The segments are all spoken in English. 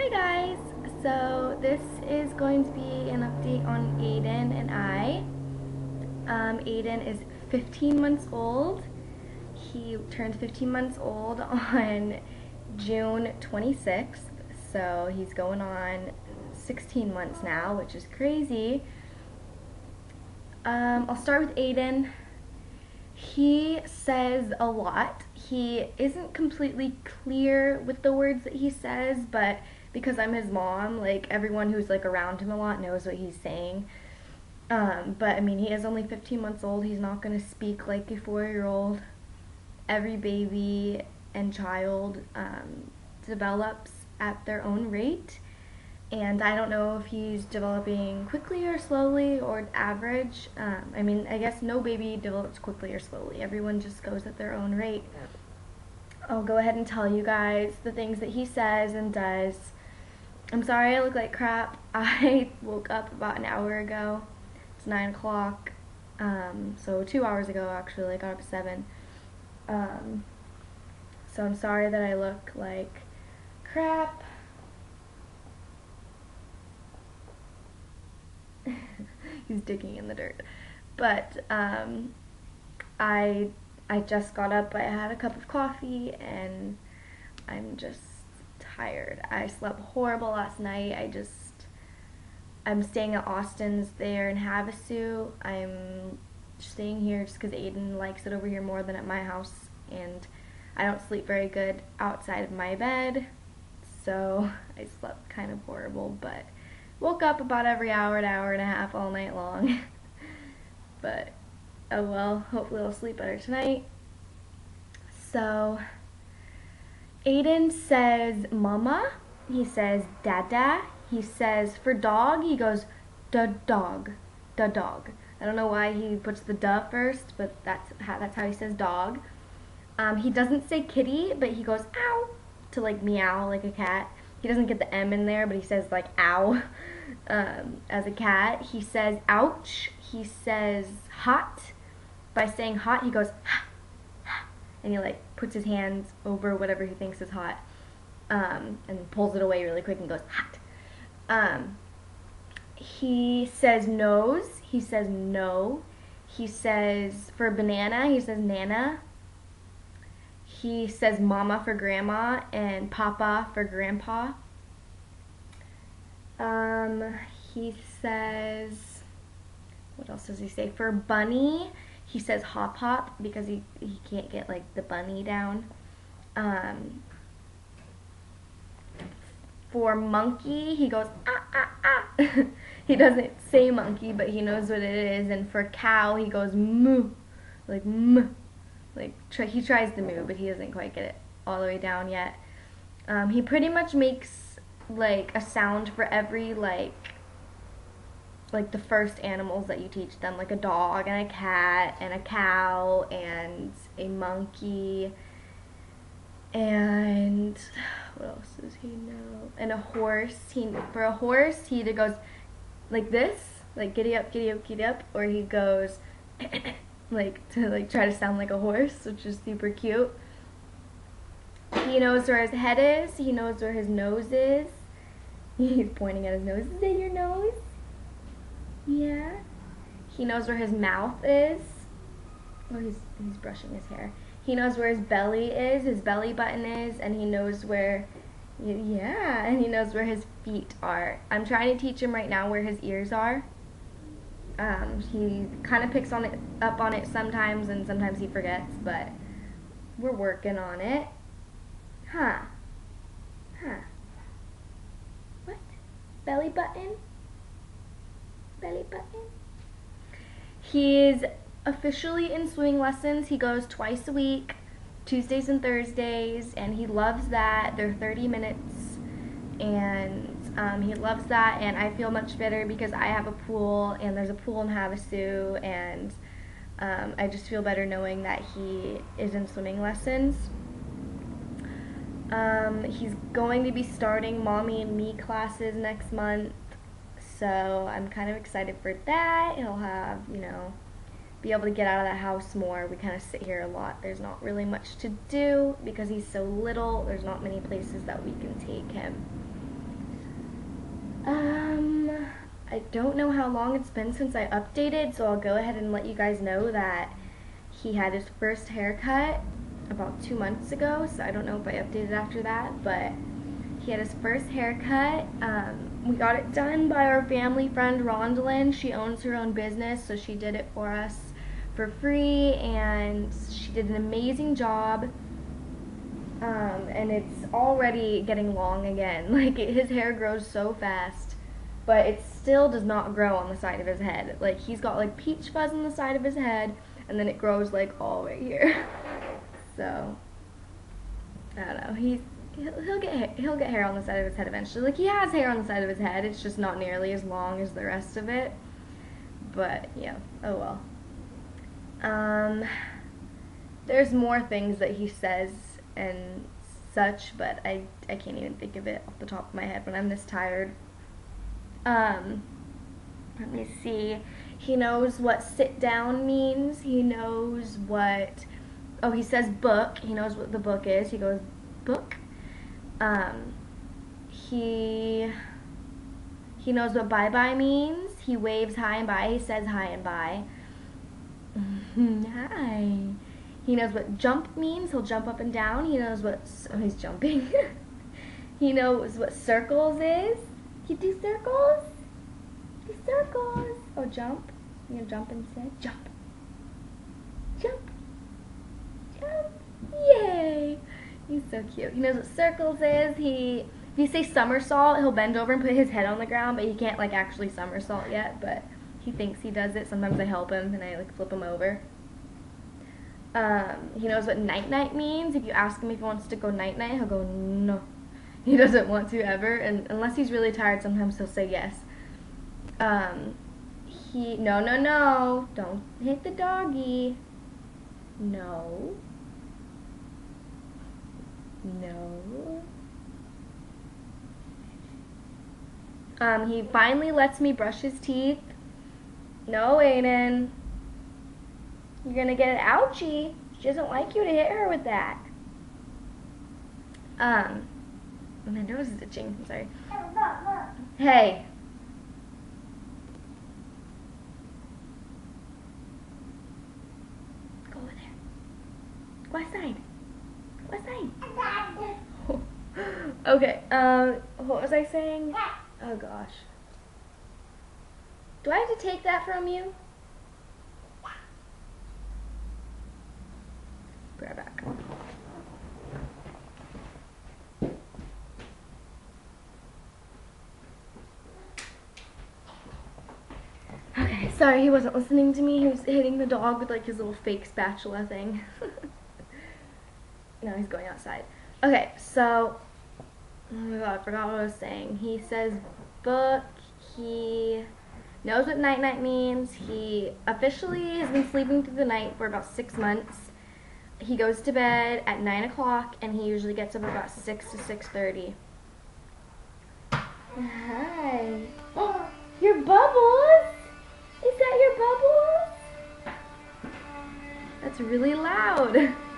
Hi guys! So this is going to be an update on Aiden and I. Um, Aiden is 15 months old. He turned 15 months old on June 26th, so he's going on 16 months now, which is crazy. Um, I'll start with Aiden. He says a lot. He isn't completely clear with the words that he says, but because I'm his mom, like everyone who's like around him a lot knows what he's saying. Um, but I mean, he is only 15 months old. He's not going to speak like a four-year-old. Every baby and child um, develops at their own rate. And I don't know if he's developing quickly or slowly or average. Um, I mean, I guess no baby develops quickly or slowly. Everyone just goes at their own rate. I'll go ahead and tell you guys the things that he says and does. I'm sorry I look like crap. I woke up about an hour ago. It's 9 o'clock. Um, so two hours ago, actually. I got up at 7. Um, so I'm sorry that I look like crap. He's digging in the dirt. But um, I I just got up. I had a cup of coffee and I'm just tired. I slept horrible last night. I just I'm staying at Austin's there in Havasu. I'm staying here just because Aiden likes it over here more than at my house, and I don't sleep very good outside of my bed, so I slept kind of horrible, but woke up about every hour, an hour and a half all night long. but oh well, hopefully I'll sleep better tonight. So, Aiden says mama, he says dada, he says for dog, he goes da dog, da dog. I don't know why he puts the duh first, but that's how, that's how he says dog. Um, he doesn't say kitty, but he goes ow to like meow like a cat. He doesn't get the M in there, but he says like ow um, as a cat. He says ouch. He says hot. By saying hot, he goes ha, ha, and he like puts his hands over whatever he thinks is hot um, and pulls it away really quick and goes hot. Um, he says nose. He says no. He says for banana, he says nana. He says mama for grandma and papa for grandpa. Um, he says, what else does he say? For bunny, he says hop hop because he, he can't get like the bunny down. Um, for monkey, he goes ah ah ah. he doesn't say monkey, but he knows what it is. And for cow, he goes moo, like moo. Like try, he tries to moo, but he doesn't quite get it all the way down yet. Um, he pretty much makes like a sound for every like like the first animals that you teach them, like a dog and a cat and a cow and a monkey and what else does he know? And a horse. He for a horse he either goes like this, like giddy up, giddy up, giddy up, or he goes like to like try to sound like a horse, which is super cute. He knows where his head is. He knows where his nose is. He's pointing at his nose. Is that your nose? Yeah. He knows where his mouth is. Oh, he's he's brushing his hair. He knows where his belly is, his belly button is, and he knows where, yeah, and he knows where his feet are. I'm trying to teach him right now where his ears are. Um, he kind of picks on it, up on it sometimes, and sometimes he forgets, but we're working on it. Huh. Huh. What? Belly button? Belly button? He's officially in swimming lessons. He goes twice a week, Tuesdays and Thursdays, and he loves that. They're 30 minutes, and um, he loves that. And I feel much better because I have a pool, and there's a pool in Havasu, and um, I just feel better knowing that he is in swimming lessons. Um, he's going to be starting mommy and me classes next month, so I'm kind of excited for that. He'll have, you know, be able to get out of the house more. We kind of sit here a lot. There's not really much to do because he's so little. There's not many places that we can take him. Um, I don't know how long it's been since I updated, so I'll go ahead and let you guys know that he had his first haircut about two months ago, so I don't know if I updated after that, but he had his first haircut. Um, we got it done by our family friend Rondalyn. She owns her own business, so she did it for us for free, and she did an amazing job. Um, and it's already getting long again. Like it, his hair grows so fast, but it still does not grow on the side of his head. Like he's got like peach fuzz on the side of his head, and then it grows like all right here. so I don't know. He's he'll, he'll get he'll get hair on the side of his head eventually. Like he has hair on the side of his head. It's just not nearly as long as the rest of it. But yeah, oh well. Um, there's more things that he says and such, but I, I can't even think of it off the top of my head when I'm this tired. Um, let me see. He knows what sit down means. He knows what, oh, he says book. He knows what the book is. He goes, book. Um, he, he knows what bye-bye means. He waves hi and bye. He says hi and bye. hi. He knows what jump means. He'll jump up and down. He knows what, oh, he's jumping. he knows what circles is. You do circles? Do circles. Oh, jump. You gonna jump instead? Jump. Jump. Jump. Yay. He's so cute. He knows what circles is. He, if you say somersault, he'll bend over and put his head on the ground, but he can't like actually somersault yet, but he thinks he does it. Sometimes I help him and I like flip him over. Um, he knows what night night means. If you ask him if he wants to go night night, he'll go no. He doesn't want to ever, and unless he's really tired, sometimes he'll say yes. Um, he no no no, don't hit the doggy. No. No. Um, he finally lets me brush his teeth. No, Aiden. You're gonna get an ouchie. She doesn't like you to hit her with that. Um, my nose is itching. I'm sorry. Hey. Go over there. Go outside. Go outside. okay. Um, what was I saying? Oh gosh. Do I have to take that from you? Be right back. Okay, sorry he wasn't listening to me. He was hitting the dog with like his little fake spatula thing. now he's going outside. Okay, so oh my god, I forgot what I was saying. He says book. He knows what night night means. He officially has been sleeping through the night for about six months he goes to bed at 9 o'clock and he usually gets up about 6 to 6.30. Hi. Oh, your bubbles? Is that your bubbles? That's really loud.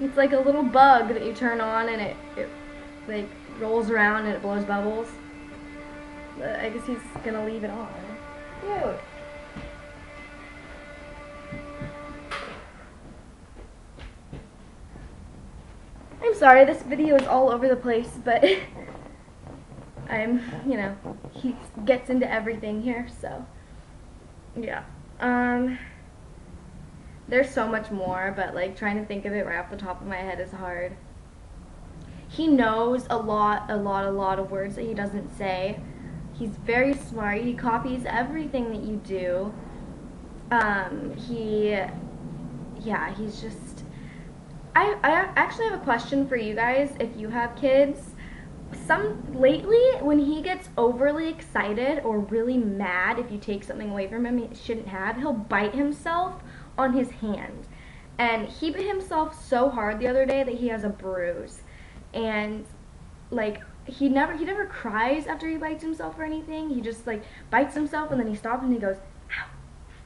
It's like a little bug that you turn on and it, it like rolls around and it blows bubbles. But I guess he's gonna leave it on. Cute. I'm sorry, this video is all over the place, but I'm, you know, he gets into everything here, so, yeah. Um, there's so much more, but, like, trying to think of it right off the top of my head is hard. He knows a lot, a lot, a lot of words that he doesn't say. He's very smart. He copies everything that you do. Um, he, yeah, he's just I, I actually have a question for you guys if you have kids. Some lately when he gets overly excited or really mad if you take something away from him he shouldn't have, he'll bite himself on his hand. And he bit himself so hard the other day that he has a bruise. And like he never he never cries after he bites himself or anything. He just like bites himself and then he stops and he goes, ow,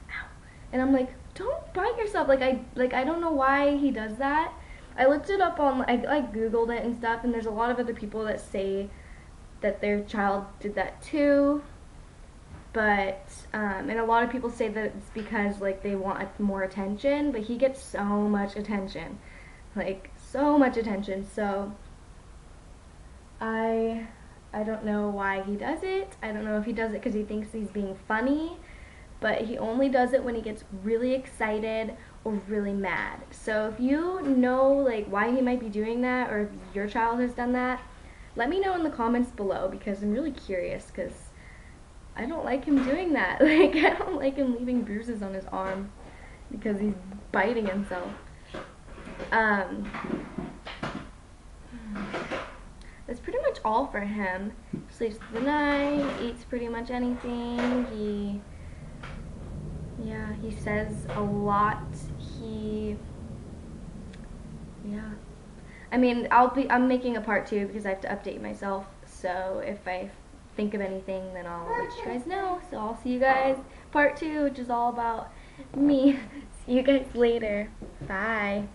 ow. And I'm like, don't bite yourself. Like I like I don't know why he does that. I looked it up on I like googled it and stuff and there's a lot of other people that say that their child did that too. But um, and a lot of people say that it's because like they want more attention, but he gets so much attention, like so much attention. So I I don't know why he does it. I don't know if he does it because he thinks he's being funny, but he only does it when he gets really excited or really mad. So if you know like why he might be doing that or if your child has done that, let me know in the comments below because I'm really curious because I don't like him doing that. Like I don't like him leaving bruises on his arm because he's biting himself. Um that's pretty much all for him. Sleeps the night, eats pretty much anything. He yeah, he says a lot. He, yeah. I mean, I'll be, I'm making a part two because I have to update myself. So if I think of anything, then I'll let you guys know. So I'll see you guys part two, which is all about me. see you guys later. Bye.